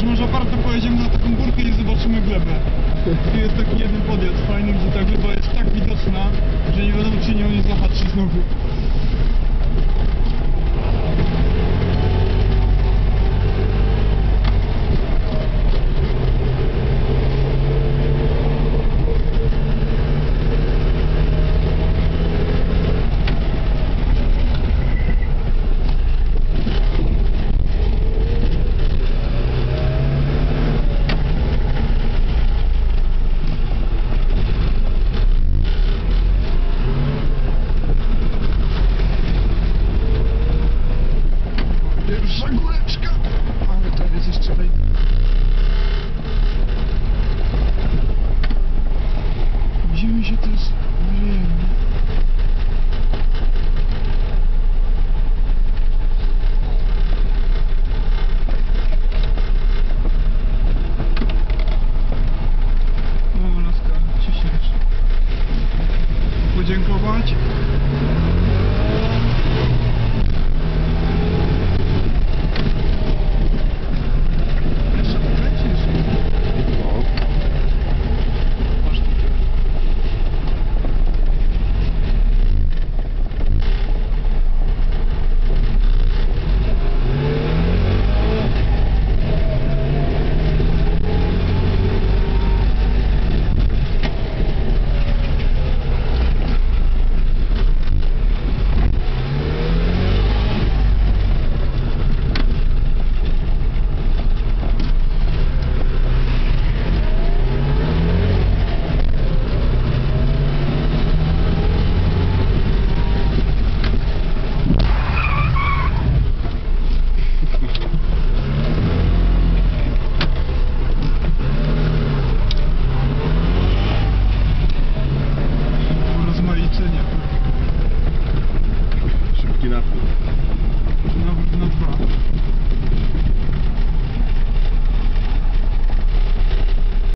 Że może warto pojedziemy na taką górkę i zobaczymy glebę. Tu jest taki jeden podjazd fajny, gdzie ta gleba jest tak widoczna, że nie wiadomo czy nią nie zachowuje. Lord.